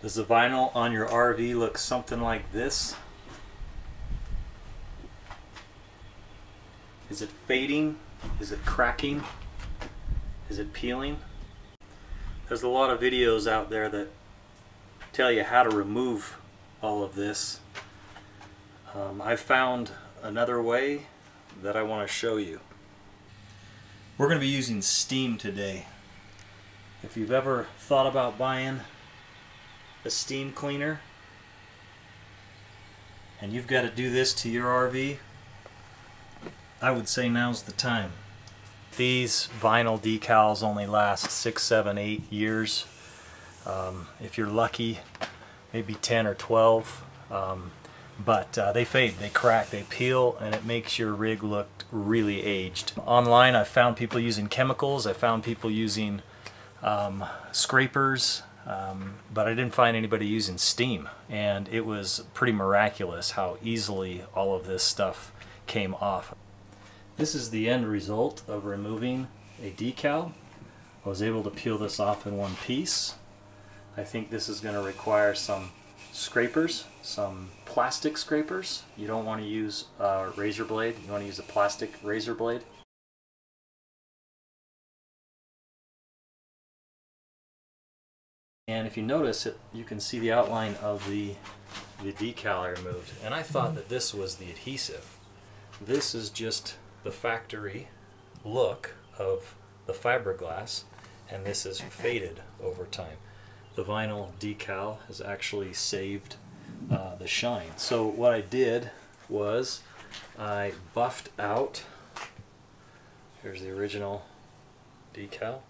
Does the vinyl on your RV look something like this? Is it fading? Is it cracking? Is it peeling? There's a lot of videos out there that tell you how to remove all of this. Um, I found another way that I want to show you. We're going to be using steam today. If you've ever thought about buying a steam cleaner and you've got to do this to your RV, I would say now's the time. These vinyl decals only last six, seven, eight years. Um, if you're lucky, maybe 10 or 12. Um, but uh, they fade, they crack, they peel, and it makes your rig look really aged. Online, I found people using chemicals, I found people using um, scrapers, um, but I didn't find anybody using steam. And it was pretty miraculous how easily all of this stuff came off. This is the end result of removing a decal. I was able to peel this off in one piece. I think this is going to require some scrapers, some plastic scrapers. You don't want to use a razor blade, you want to use a plastic razor blade. And if you notice it, you can see the outline of the, the decal I removed. And I thought that this was the adhesive. This is just the factory look of the fiberglass and this is faded over time the vinyl decal has actually saved uh, the shine. So what I did was I buffed out, here's the original decal,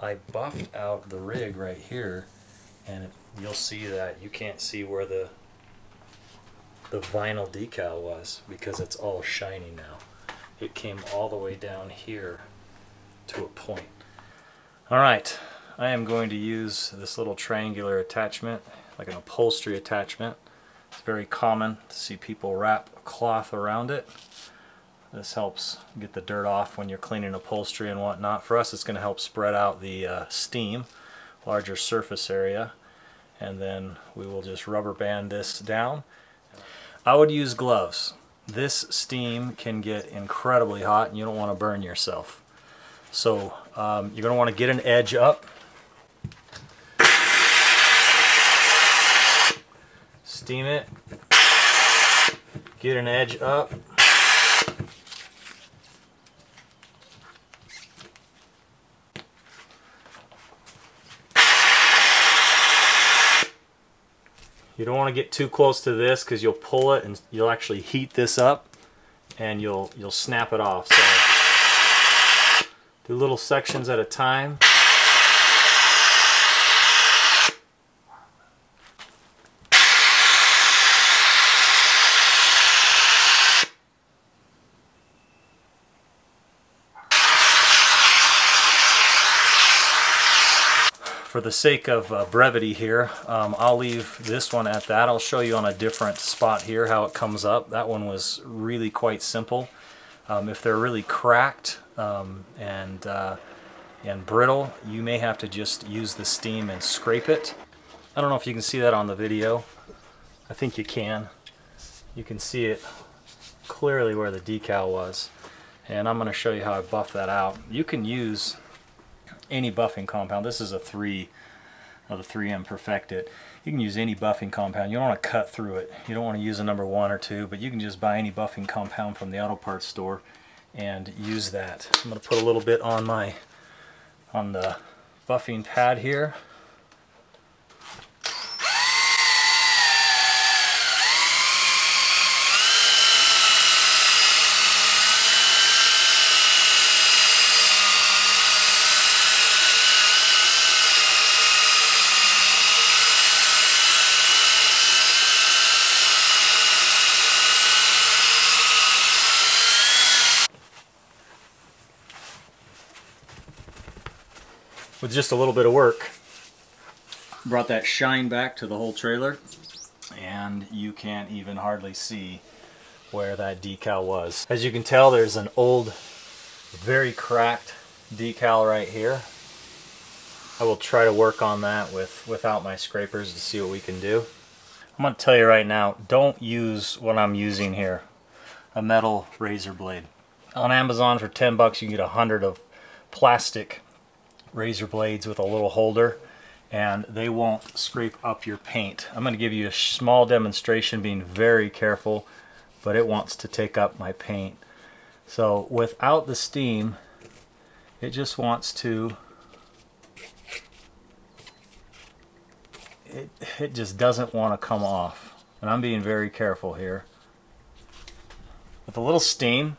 I buffed out the rig right here and you'll see that you can't see where the the vinyl decal was because it's all shiny now. It came all the way down here to a point. All right, I am going to use this little triangular attachment, like an upholstery attachment. It's very common to see people wrap cloth around it. This helps get the dirt off when you're cleaning upholstery and whatnot. For us, it's going to help spread out the uh, steam, larger surface area, and then we will just rubber band this down. I would use gloves. This steam can get incredibly hot and you don't want to burn yourself. So um, you're going to want to get an edge up steam it, get an edge up. You don't want to get too close to this because you'll pull it and you'll actually heat this up and you'll you'll snap it off. So do little sections at a time. For the sake of uh, brevity here, um, I'll leave this one at that. I'll show you on a different spot here how it comes up. That one was really quite simple. Um, if they're really cracked um, and, uh, and brittle, you may have to just use the steam and scrape it. I don't know if you can see that on the video. I think you can. You can see it clearly where the decal was. And I'm going to show you how I buff that out. You can use any buffing compound. This is a 3 of the 3M Perfect-It. You can use any buffing compound. You don't want to cut through it. You don't want to use a number 1 or 2, but you can just buy any buffing compound from the auto parts store and use that. I'm going to put a little bit on my on the buffing pad here. With just a little bit of work brought that shine back to the whole trailer and you can't even hardly see where that decal was. As you can tell there's an old very cracked decal right here I will try to work on that with without my scrapers to see what we can do. I'm going to tell you right now, don't use what I'm using here, a metal razor blade. On Amazon for 10 bucks you can get a hundred of plastic razor blades with a little holder and they won't scrape up your paint. I'm going to give you a small demonstration being very careful but it wants to take up my paint. So without the steam it just wants to it, it just doesn't want to come off. And I'm being very careful here. With a little steam,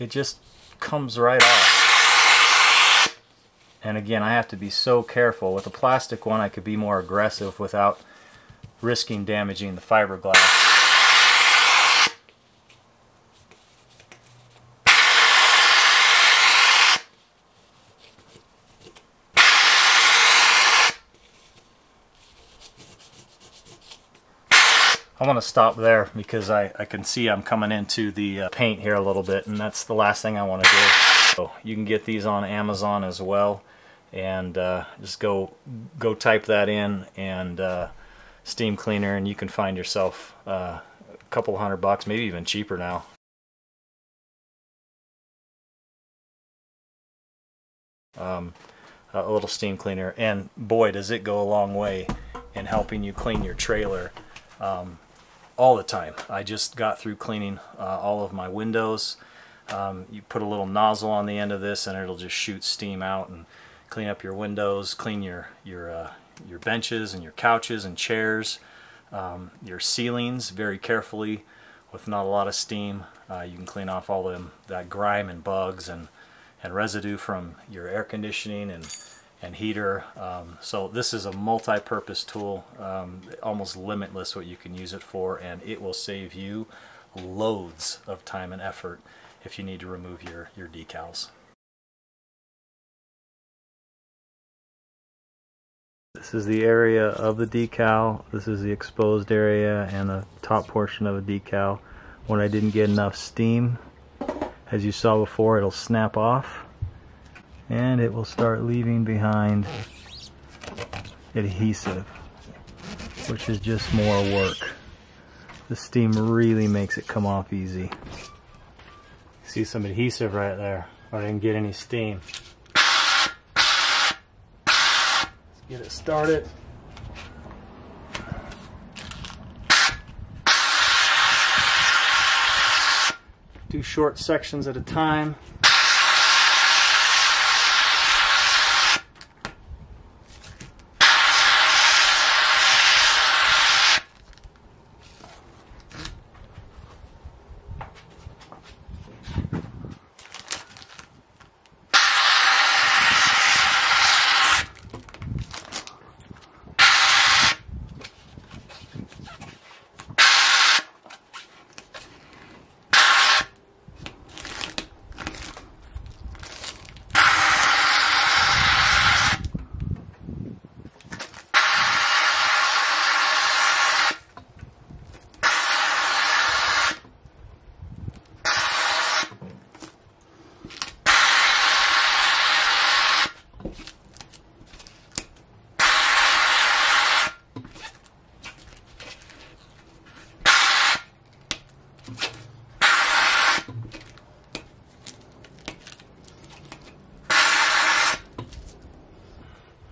it just comes right off. And again, I have to be so careful. With a plastic one, I could be more aggressive without risking damaging the fiberglass. I'm going to stop there because I, I can see I'm coming into the uh, paint here a little bit and that's the last thing I want to do. So you can get these on Amazon as well and uh, just go go type that in and uh, steam cleaner and you can find yourself uh, a couple hundred bucks maybe even cheaper now. Um, a little steam cleaner and boy does it go a long way in helping you clean your trailer. Um, all the time. I just got through cleaning uh, all of my windows. Um, you put a little nozzle on the end of this and it'll just shoot steam out and clean up your windows, clean your your uh, your benches and your couches and chairs, um, your ceilings very carefully with not a lot of steam. Uh, you can clean off all them that grime and bugs and and residue from your air conditioning and and heater. Um, so this is a multi-purpose tool, um, almost limitless what you can use it for, and it will save you loads of time and effort if you need to remove your, your decals. This is the area of the decal. This is the exposed area and the top portion of a decal. When I didn't get enough steam, as you saw before, it'll snap off and it will start leaving behind adhesive which is just more work. The steam really makes it come off easy. See some adhesive right there. I didn't get any steam. Let's get it started. Do short sections at a time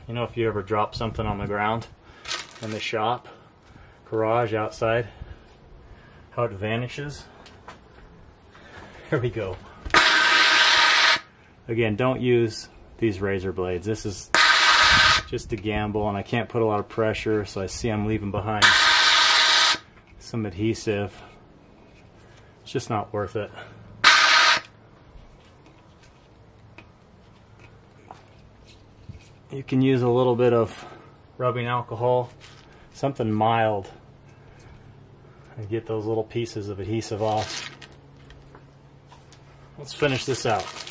You know if you ever drop something on the ground in the shop, garage, outside, how it vanishes? Here we go. Again, don't use these razor blades. This is just a gamble and I can't put a lot of pressure so I see I'm leaving behind some adhesive. It's just not worth it. You can use a little bit of rubbing alcohol, something mild, and get those little pieces of adhesive off. Let's finish this out.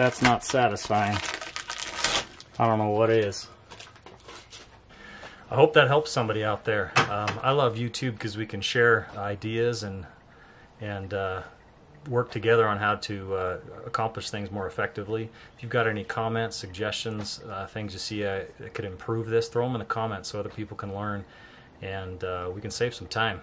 That's not satisfying, I don't know what is. I hope that helps somebody out there. Um, I love YouTube because we can share ideas and and uh, work together on how to uh, accomplish things more effectively. If you've got any comments, suggestions, uh, things you see uh, that could improve this, throw them in the comments so other people can learn and uh, we can save some time.